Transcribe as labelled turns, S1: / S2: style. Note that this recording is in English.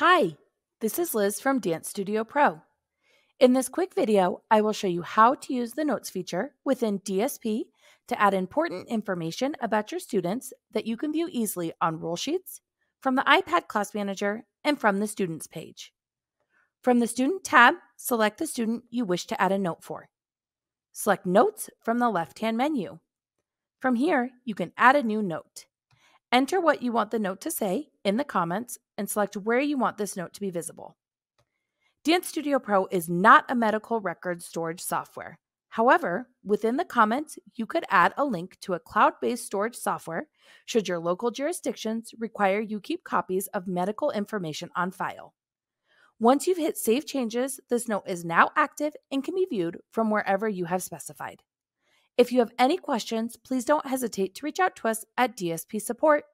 S1: Hi, this is Liz from Dance Studio Pro. In this quick video, I will show you how to use the Notes feature within DSP to add important information about your students that you can view easily on roll sheets, from the iPad Class Manager, and from the Students page. From the Student tab, select the student you wish to add a note for. Select Notes from the left-hand menu. From here, you can add a new note. Enter what you want the note to say in the comments and select where you want this note to be visible. Dance Studio Pro is not a medical record storage software. However, within the comments, you could add a link to a cloud based storage software should your local jurisdictions require you keep copies of medical information on file. Once you've hit Save Changes, this note is now active and can be viewed from wherever you have specified. If you have any questions, please don't hesitate to reach out to us at DSP Support